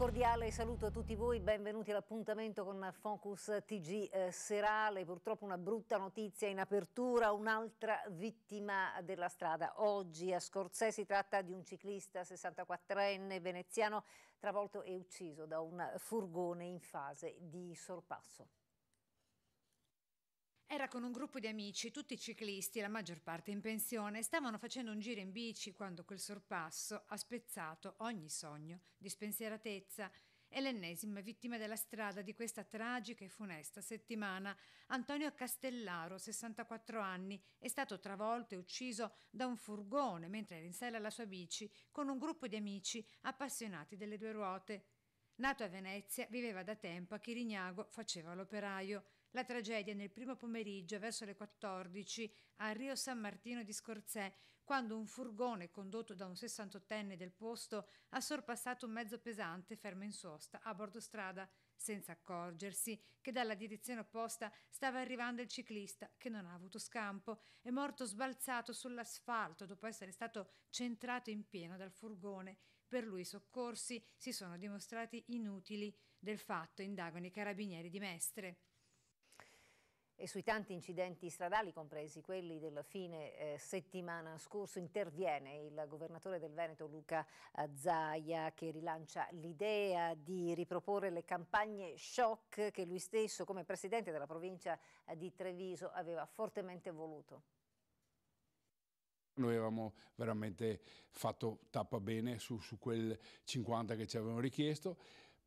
cordiale saluto a tutti voi, benvenuti all'appuntamento con Focus TG eh, serale. Purtroppo una brutta notizia in apertura, un'altra vittima della strada. Oggi a Scorzè si tratta di un ciclista 64enne veneziano travolto e ucciso da un furgone in fase di sorpasso. Era con un gruppo di amici, tutti ciclisti, la maggior parte in pensione, stavano facendo un giro in bici quando quel sorpasso ha spezzato ogni sogno di spensieratezza. È l'ennesima vittima della strada di questa tragica e funesta settimana. Antonio Castellaro, 64 anni, è stato travolto e ucciso da un furgone mentre era in sella alla sua bici con un gruppo di amici appassionati delle due ruote. Nato a Venezia, viveva da tempo a Chirignago, faceva l'operaio. La tragedia nel primo pomeriggio, verso le 14, a Rio San Martino di Scorzè, quando un furgone condotto da un 68enne del posto ha sorpassato un mezzo pesante fermo in sosta a bordo strada, senza accorgersi che dalla direzione opposta stava arrivando il ciclista, che non ha avuto scampo, è morto sbalzato sull'asfalto dopo essere stato centrato in pieno dal furgone. Per lui i soccorsi si sono dimostrati inutili. Del fatto indagano i carabinieri di Mestre e sui tanti incidenti stradali, compresi quelli del fine eh, settimana scorso, interviene il governatore del Veneto Luca eh, Zaia che rilancia l'idea di riproporre le campagne shock che lui stesso come presidente della provincia eh, di Treviso aveva fortemente voluto. Noi avevamo veramente fatto tappa bene su, su quel 50 che ci avevano richiesto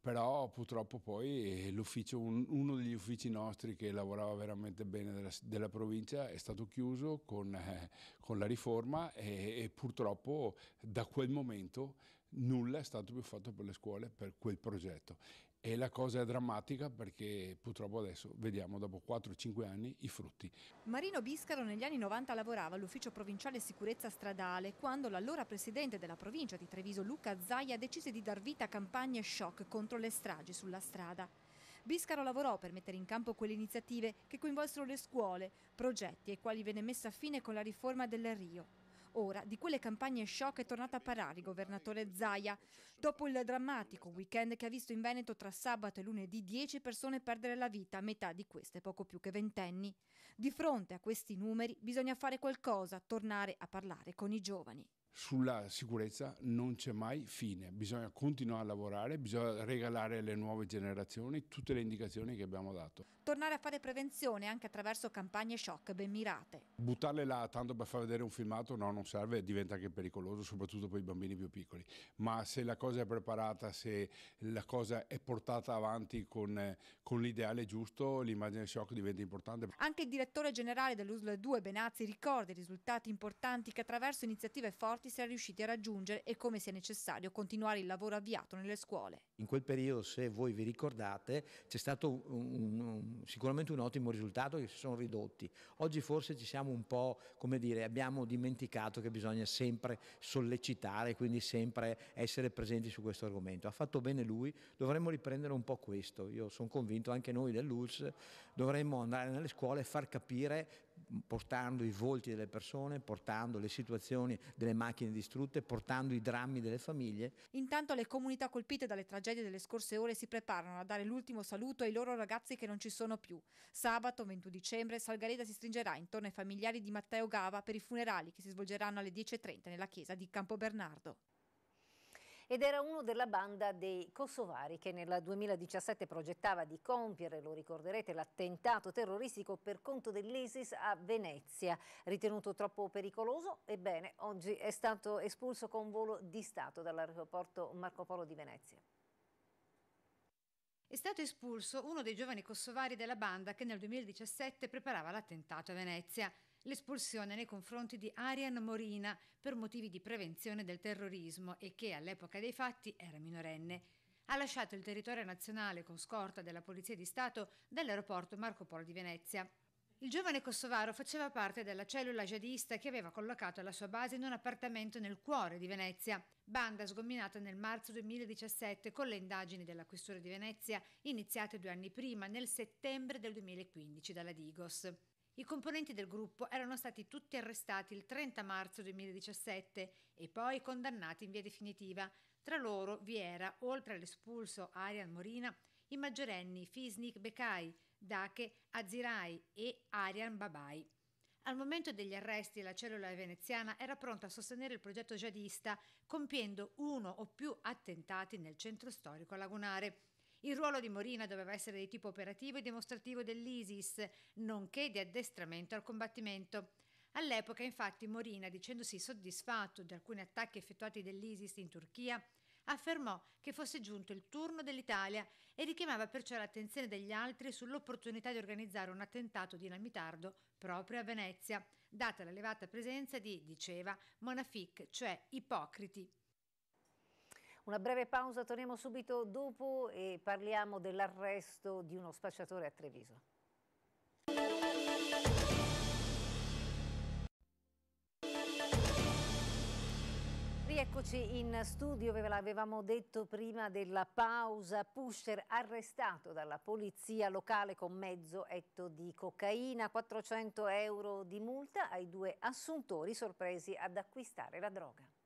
però purtroppo poi un, uno degli uffici nostri che lavorava veramente bene della, della provincia è stato chiuso con, eh, con la riforma e, e, purtroppo da quel momento nulla è stato più fatto per le scuole per quel progetto e la cosa è drammatica perché purtroppo adesso vediamo dopo 4-5 anni i frutti. Marino Biscaro negli anni 90 lavorava all'ufficio provinciale sicurezza stradale quando l'allora presidente della provincia di Treviso Luca Zaia decise di dar vita a campagne shock contro le stragi sulla strada. Biscaro lavorò per mettere in campo quelle iniziative che coinvolsero le scuole, progetti ai quali venne messa fine con la riforma del Rio. Ora, di quelle campagne shock è tornata a parlare il governatore Zaia. Dopo il drammatico weekend che ha visto in Veneto tra sabato e lunedì 10 persone perdere la vita, metà di queste poco più che ventenni. Di fronte a questi numeri bisogna fare qualcosa, tornare a parlare con i giovani sulla sicurezza non c'è mai fine, bisogna continuare a lavorare, bisogna regalare alle nuove generazioni tutte le indicazioni che abbiamo dato. Tornare a fare prevenzione anche attraverso campagne shock ben mirate. Buttarle là tanto per far vedere un filmato no, non serve, diventa anche pericoloso, soprattutto per i bambini più piccoli, ma se la cosa è preparata, se la cosa è portata avanti con, con l'ideale giusto, l'immagine shock diventa importante. Anche il direttore generale dell'USL 2 Benazzi ricorda i risultati importanti che attraverso iniziative forti forti si è riusciti a raggiungere e come sia necessario continuare il lavoro avviato nelle scuole. In quel periodo, se voi vi ricordate, c'è stato un, un, sicuramente un ottimo risultato che si sono ridotti. Oggi forse ci siamo un po', come dire, abbiamo dimenticato che bisogna sempre sollecitare, quindi sempre essere presenti su questo argomento. Ha fatto bene lui, dovremmo riprendere un po' questo. Io sono convinto, anche noi dell'ULS, dovremmo andare nelle scuole e far capire portando i volti delle persone, portando le situazioni delle macchine distrutte, portando i drammi delle famiglie. Intanto le comunità colpite dalle tragedie delle scorse ore si preparano a dare l'ultimo saluto ai loro ragazzi che non ci sono più. Sabato 21 dicembre Salgareda si stringerà intorno ai familiari di Matteo Gava per i funerali che si svolgeranno alle 10.30 nella chiesa di Campo Bernardo ed era uno della banda dei kosovari che nel 2017 progettava di compiere, lo ricorderete, l'attentato terroristico per conto dell'ISIS a Venezia. Ritenuto troppo pericoloso, ebbene, oggi è stato espulso con volo di Stato dall'aeroporto Marco Polo di Venezia. È stato espulso uno dei giovani kosovari della banda che nel 2017 preparava l'attentato a Venezia l'espulsione nei confronti di Arian Morina per motivi di prevenzione del terrorismo e che all'epoca dei fatti era minorenne. Ha lasciato il territorio nazionale con scorta della Polizia di Stato dall'aeroporto Marco Polo di Venezia. Il giovane kosovaro faceva parte della cellula jihadista che aveva collocato la sua base in un appartamento nel cuore di Venezia, banda sgominata nel marzo 2017 con le indagini della Questura di Venezia iniziate due anni prima, nel settembre del 2015, dalla Digos. I componenti del gruppo erano stati tutti arrestati il 30 marzo 2017 e poi condannati in via definitiva. Tra loro vi era, oltre all'espulso Arian Morina, i maggiorenni Fisnik Bekai, Dake Azirai e Arian Babai. Al momento degli arresti la cellula veneziana era pronta a sostenere il progetto jihadista compiendo uno o più attentati nel centro storico lagunare. Il ruolo di Morina doveva essere di tipo operativo e dimostrativo dell'ISIS, nonché di addestramento al combattimento. All'epoca, infatti, Morina, dicendosi soddisfatto di alcuni attacchi effettuati dall'ISIS in Turchia, affermò che fosse giunto il turno dell'Italia e richiamava perciò l'attenzione degli altri sull'opportunità di organizzare un attentato dinamitardo proprio a Venezia, data l'elevata presenza di, diceva, monafic, cioè ipocriti. Una breve pausa, torniamo subito dopo e parliamo dell'arresto di uno spacciatore a Treviso. Rieccoci in studio, ve l'avevamo detto prima della pausa, Pusher arrestato dalla polizia locale con mezzo etto di cocaina, 400 euro di multa ai due assuntori sorpresi ad acquistare la droga.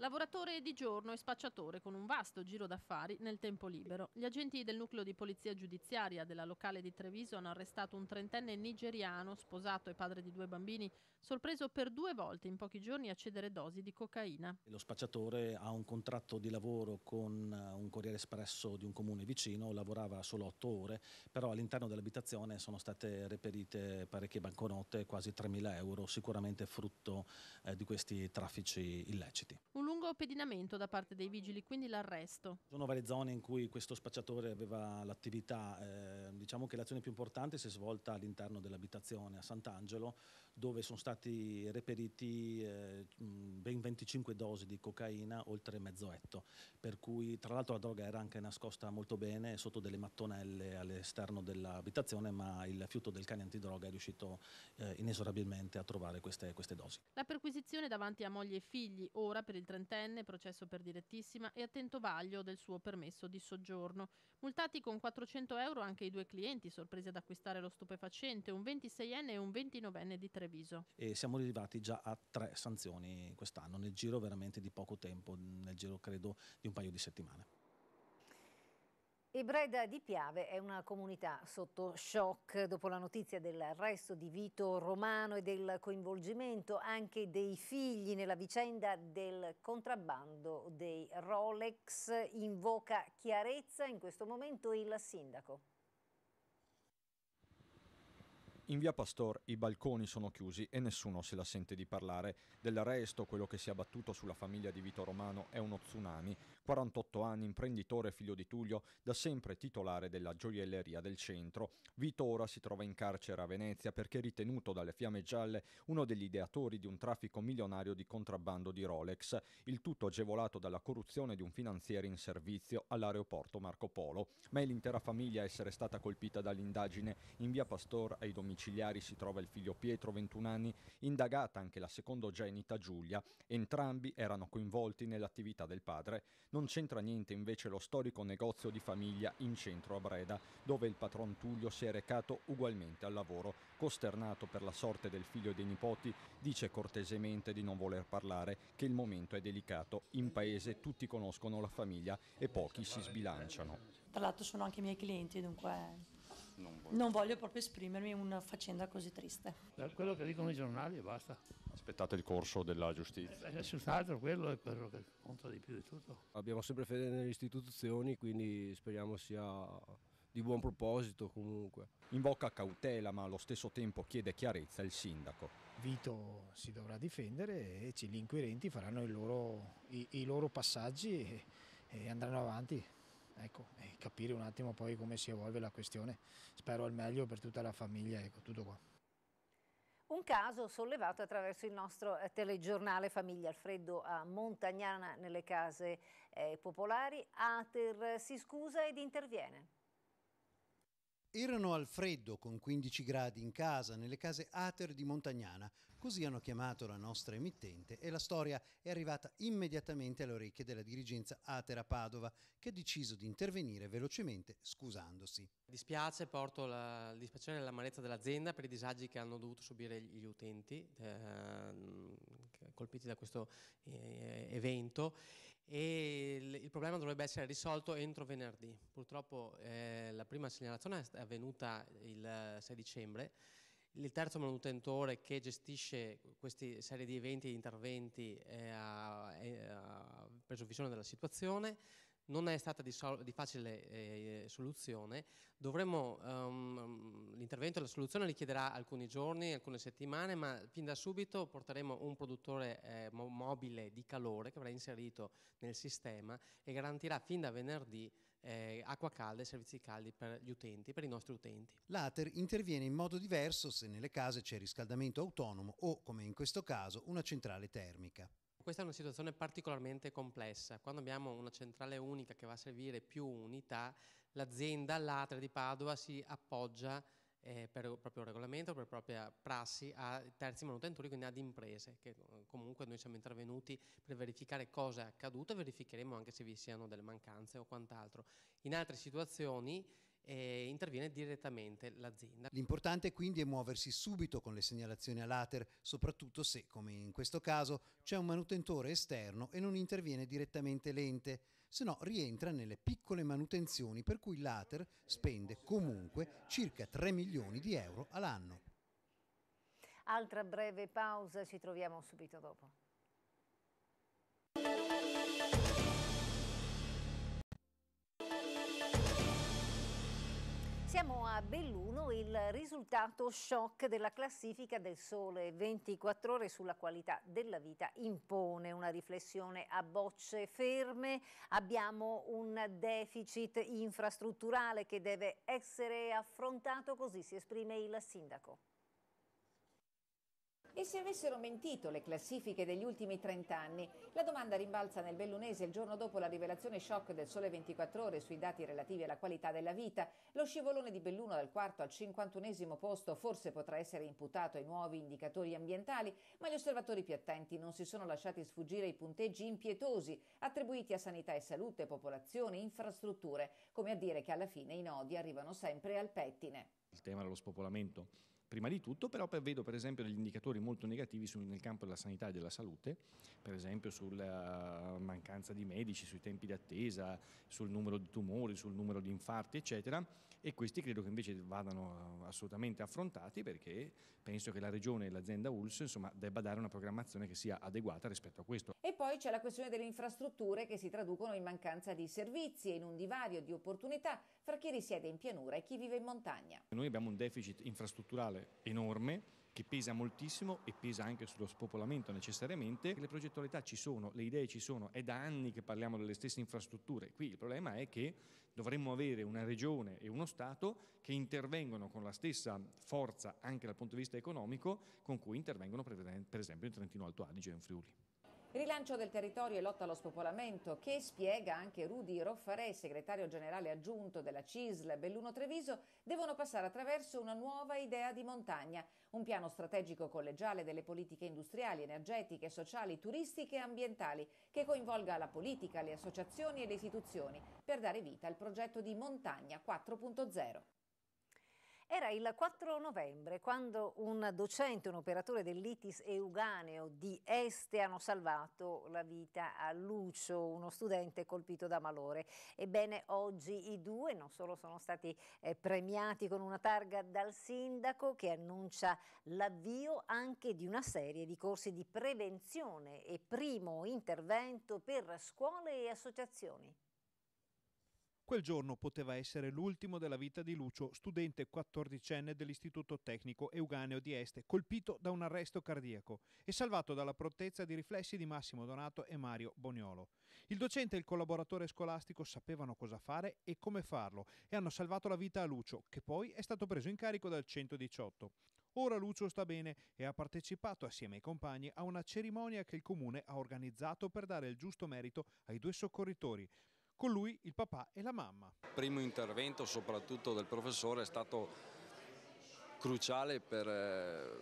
Lavoratore di giorno e spacciatore con un vasto giro d'affari nel tempo libero. Gli agenti del nucleo di polizia giudiziaria della locale di Treviso hanno arrestato un trentenne nigeriano, sposato e padre di due bambini, sorpreso per due volte in pochi giorni a cedere dosi di cocaina. Lo spacciatore ha un contratto di lavoro con eh, un corriere espresso di un comune vicino, lavorava solo otto ore, però all'interno dell'abitazione sono state reperite parecchie banconote, quasi 3.000 euro, sicuramente frutto eh, di questi traffici illeciti. Un lungo pedinamento da parte dei vigili, quindi l'arresto. Sono varie zone in cui questo spacciatore aveva l'attività, eh, diciamo che l'azione più importante si è svolta all'interno dell'abitazione a Sant'Angelo, dove sono stati reperiti eh, ben 25 dosi di cocaina oltre mezzo etto, per cui tra l'altro la droga era anche nascosta molto bene sotto delle mattonelle all'esterno dell'abitazione, ma il fiuto del cane antidroga è riuscito eh, inesorabilmente a trovare queste, queste dosi. La perquisizione davanti a moglie e figli, ora per il trentenne, processo per direttissima e attento vaglio del suo permesso di soggiorno. Multati con 400 euro anche i due clienti sorpresi ad acquistare lo stupefacente, un 26enne e un 29enne di Treviso. E siamo arrivati già a tre sanzioni quest'anno, nel giro veramente di poco tempo, nel giro credo di un paio di settimane. E Breda di Piave è una comunità sotto shock dopo la notizia dell'arresto di Vito Romano e del coinvolgimento anche dei figli nella vicenda del contrabbando dei Rolex. Invoca chiarezza in questo momento il sindaco. In via Pastor i balconi sono chiusi e nessuno se la sente di parlare. Dell'arresto, quello che si è abbattuto sulla famiglia di Vito Romano è uno tsunami. 48 anni, imprenditore figlio di Tullio, da sempre titolare della gioielleria del centro. Vito ora si trova in carcere a Venezia perché ritenuto dalle fiamme gialle uno degli ideatori di un traffico milionario di contrabbando di Rolex, il tutto agevolato dalla corruzione di un finanziere in servizio all'aeroporto Marco Polo. Ma è l'intera famiglia a essere stata colpita dall'indagine. In via Pastor ai domiciliari si trova il figlio Pietro, 21 anni, indagata anche la secondogenita Giulia. Entrambi erano coinvolti nell'attività del padre. Non c'entra niente invece lo storico negozio di famiglia in centro a Breda, dove il patron Tullio si è recato ugualmente al lavoro. Costernato per la sorte del figlio e dei nipoti, dice cortesemente di non voler parlare, che il momento è delicato. In paese tutti conoscono la famiglia e pochi si sbilanciano. Tra l'altro sono anche i miei clienti, dunque non voglio. non voglio proprio esprimermi in una faccenda così triste. quello che dicono i giornali e basta aspettate il corso della giustizia? Eh, senz'altro quello è quello che conta di più di tutto. Abbiamo sempre fede nelle istituzioni, quindi speriamo sia di buon proposito comunque. Invoca cautela ma allo stesso tempo chiede chiarezza il sindaco. Vito si dovrà difendere e gli inquirenti faranno i loro, i, i loro passaggi e, e, andranno avanti. Ecco, e capire un attimo poi come si evolve la questione. Spero al meglio per tutta la famiglia, ecco, tutto qua. Un caso sollevato attraverso il nostro eh, telegiornale Famiglia Alfredo a Montagnana nelle case eh, popolari. Ater si scusa ed interviene. Erano al freddo con 15 gradi in casa nelle case Ater di Montagnana, così hanno chiamato la nostra emittente e la storia è arrivata immediatamente alle orecchie della dirigenza Ater a Padova che ha deciso di intervenire velocemente scusandosi. Dispiace, porto la, dispiacere e l'amarezza dell'azienda per i disagi che hanno dovuto subire gli utenti eh, colpiti da questo eh, evento e il, problema dovrebbe essere risolto entro venerdì. Purtroppo eh, la prima segnalazione è avvenuta il 6 dicembre. Il terzo manutentore che gestisce queste serie di eventi e interventi ha preso visione della situazione non è stata di, di facile eh, soluzione, dovremmo, um, l'intervento e la soluzione richiederà alcuni giorni, alcune settimane, ma fin da subito porteremo un produttore eh, mo- mobile di calore che verrà inserito nel sistema e garantirà fin da venerdì eh, acqua calda e servizi caldi per gli utenti, per i nostri utenti. L'ATER interviene in modo diverso se nelle case c'è riscaldamento autonomo o, come in questo caso, una centrale termica. Questa è una situazione particolarmente complessa. Quando abbiamo una centrale unica che va a servire più unità, l'azienda, l'Atre di Padova, si appoggia eh, per il proprio regolamento, per propria prassi a terzi manutentori, quindi ad imprese, che eh, comunque noi siamo intervenuti per verificare cosa è accaduto e verificheremo anche se vi siano delle mancanze o quant'altro. In altre situazioni eh, interviene direttamente l'azienda. L'importante quindi è muoversi subito con le segnalazioni all'ATER, soprattutto se, come in questo caso, c'è un manutentore esterno e non interviene direttamente l'ente, se no rientra nelle piccole manutenzioni per cui l'ATER spende comunque circa 3 milioni di euro all'anno. Altra breve pausa, ci troviamo subito dopo. Siamo a Belluno, il risultato shock della classifica del Sole 24 ore sulla qualità della vita impone una riflessione a bocce ferme. Abbiamo un deficit infrastrutturale che deve essere affrontato, così si esprime il sindaco. E se avessero mentito le classifiche degli ultimi 30 anni? La domanda rimbalza nel Bellunese il giorno dopo la rivelazione shock del Sole 24 Ore sui dati relativi alla qualità della vita. Lo scivolone di Belluno dal quarto al cinquantunesimo posto forse potrà essere imputato ai nuovi indicatori ambientali, ma gli osservatori più attenti non si sono lasciati sfuggire i punteggi impietosi attribuiti a sanità e salute, popolazione, infrastrutture, come a dire che alla fine i nodi arrivano sempre al pettine. Il tema dello spopolamento prima di tutto, però vedo per esempio degli indicatori molto negativi sul, nel campo della sanità e della salute, per esempio sulla mancanza di medici, sui tempi di attesa, sul numero di tumori, sul numero di infarti, eccetera, e questi credo che invece vadano assolutamente affrontati perché penso che la regione e l'azienda ULS insomma, debba dare una programmazione che sia adeguata rispetto a questo. E poi c'è la questione delle infrastrutture che si traducono in mancanza di servizi e in un divario di opportunità fra chi risiede in pianura e chi vive in montagna. Noi abbiamo un deficit infrastrutturale enorme che pesa moltissimo e pesa anche sullo spopolamento necessariamente. Le progettualità ci sono, le idee ci sono, è da anni che parliamo delle stesse infrastrutture. Qui il problema è che dovremmo avere una regione e uno Stato che intervengono con la stessa forza anche dal punto di vista economico con cui intervengono per esempio in Trentino Alto Adige e in Friuli. Rilancio del territorio e lotta allo spopolamento che spiega anche Rudy Roffarè, segretario generale aggiunto della CISL Belluno Treviso, devono passare attraverso una nuova idea di montagna, un piano strategico collegiale delle politiche industriali, energetiche, sociali, turistiche e ambientali che coinvolga la politica, le associazioni e le istituzioni per dare vita al progetto di Montagna 4.0. Era il 4 novembre quando un docente un operatore dell'ITIS Euganeo di Este hanno salvato la vita a Lucio, uno studente colpito da malore. Ebbene, oggi i due non solo sono stati eh, premiati con una targa dal sindaco che annuncia l'avvio anche di una serie di corsi di prevenzione e primo intervento per scuole e associazioni. Quel giorno poteva essere l'ultimo della vita di Lucio, studente quattordicenne dell'Istituto Tecnico Euganeo di Este, colpito da un arresto cardiaco e salvato dalla prontezza di riflessi di Massimo Donato e Mario Boniolo. Il docente e il collaboratore scolastico sapevano cosa fare e come farlo e hanno salvato la vita a Lucio, che poi è stato preso in carico dal 118. Ora Lucio sta bene e ha partecipato assieme ai compagni a una cerimonia che il comune ha organizzato per dare il giusto merito ai due soccorritori. Con lui il papà e la mamma. Il primo intervento soprattutto del professore è stato cruciale per, eh,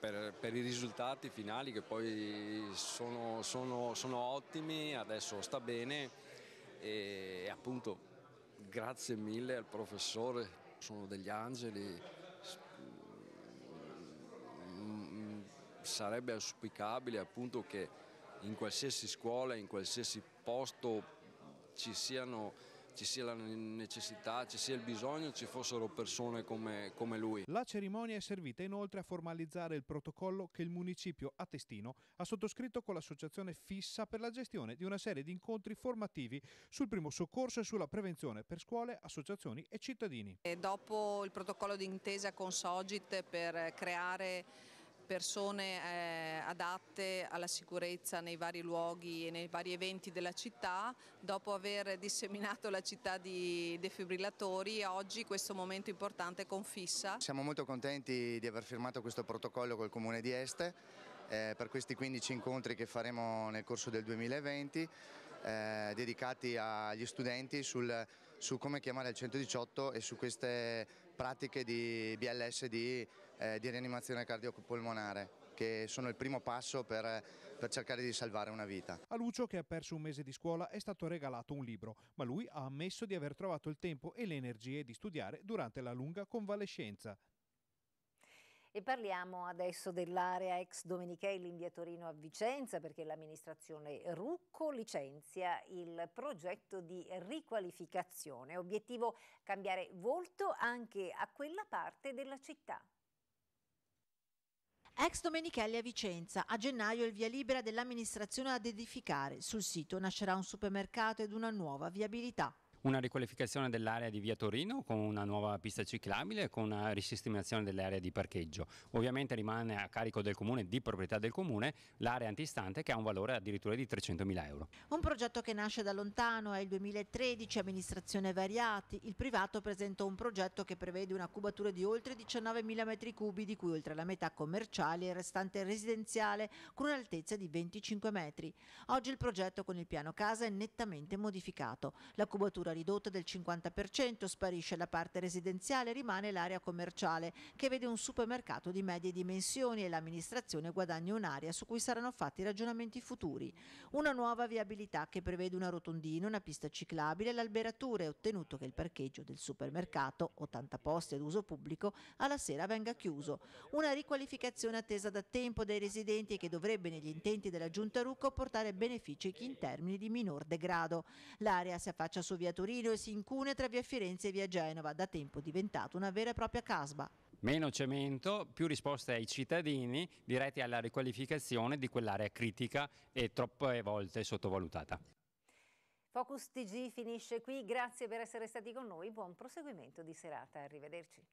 per, per i risultati finali che poi sono, sono, sono ottimi, adesso sta bene e appunto grazie mille al professore, sono degli angeli, sarebbe auspicabile appunto che in qualsiasi scuola, in qualsiasi posto ci siano ci sia la necessità, ci sia il bisogno, ci fossero persone come, come, lui. La cerimonia è servita inoltre a formalizzare il protocollo che il municipio attestino ha sottoscritto con l'associazione Fissa per la gestione di una serie di incontri formativi sul primo soccorso e sulla prevenzione per scuole, associazioni e cittadini. E dopo il protocollo d'intesa con Sogit per creare persone eh, adatte alla sicurezza nei vari luoghi e nei vari eventi della città, dopo aver disseminato la città di defibrillatori, oggi questo momento importante con Fissa. Siamo molto contenti di aver firmato questo protocollo col Comune di Este eh, per questi 15 incontri che faremo nel corso del 2020 eh, dedicati agli studenti sul, su come chiamare il 118 e su queste pratiche di BLSD eh, di rianimazione cardiopolmonare che sono il primo passo per, per, cercare di salvare una vita. A Lucio, che ha perso un mese di scuola, è stato regalato un libro, ma lui ha ammesso di aver trovato il tempo e le energie di studiare durante la lunga convalescenza. E parliamo adesso dell'area ex Domenichelli in via Torino a Vicenza perché l'amministrazione Rucco licenzia il progetto di riqualificazione. Obiettivo cambiare volto anche a quella parte della città. Ex Domenichelli a Vicenza. A gennaio il via libera dell'amministrazione ad edificare. Sul sito nascerà un supermercato ed una nuova viabilità una riqualificazione dell'area di via Torino con una nuova pista ciclabile e con una risistemazione dell'area di parcheggio. Ovviamente rimane a carico del comune, di proprietà del comune, l'area antistante che ha un valore addirittura di 300.000 euro. Un progetto che nasce da lontano, è il 2013, amministrazione variati. Il privato presenta un progetto che prevede una cubatura di oltre 19.000 metri cubi, di cui oltre la metà commerciale e il restante residenziale, con un'altezza di 25 metri. Oggi il progetto con il piano casa è nettamente modificato. La cubatura ridotta del 50%, sparisce la parte residenziale, rimane l'area commerciale che vede un supermercato di medie dimensioni e l'amministrazione guadagna un'area su cui saranno fatti ragionamenti futuri. Una nuova viabilità che prevede una rotondina, una pista ciclabile, l'alberatura è ottenuto che il parcheggio del supermercato, 80 posti ad uso pubblico, alla sera venga chiuso. Una riqualificazione attesa da tempo dai residenti e che dovrebbe negli intenti della Giunta Rucco portare benefici in termini di minor degrado. L'area si affaccia su via Torino e si incune tra via Firenze e via Genova, da tempo diventato una vera e propria casba. Meno cemento, più risposte ai cittadini diretti alla riqualificazione di quell'area critica e troppe volte sottovalutata. Focus TG finisce qui, grazie per essere stati con noi, buon proseguimento di serata, arrivederci.